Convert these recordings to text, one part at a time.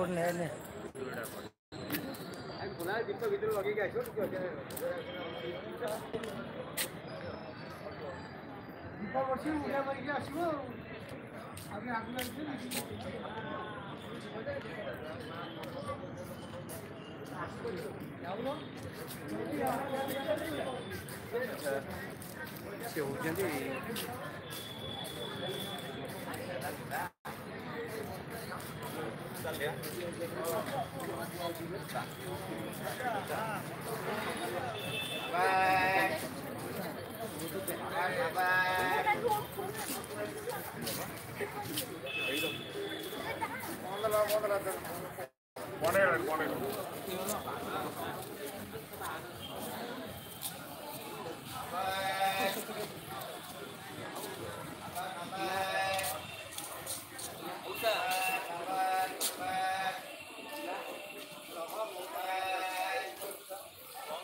કોણ લે ને Seu, gente. Bye. Bye. Bye. Bye.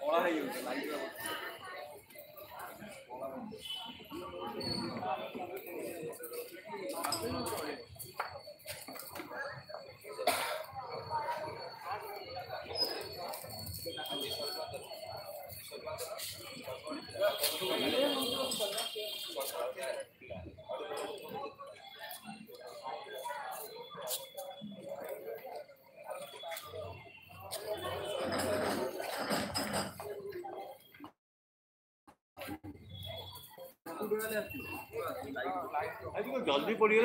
我那还有个篮球。জলদি পড়িয়ে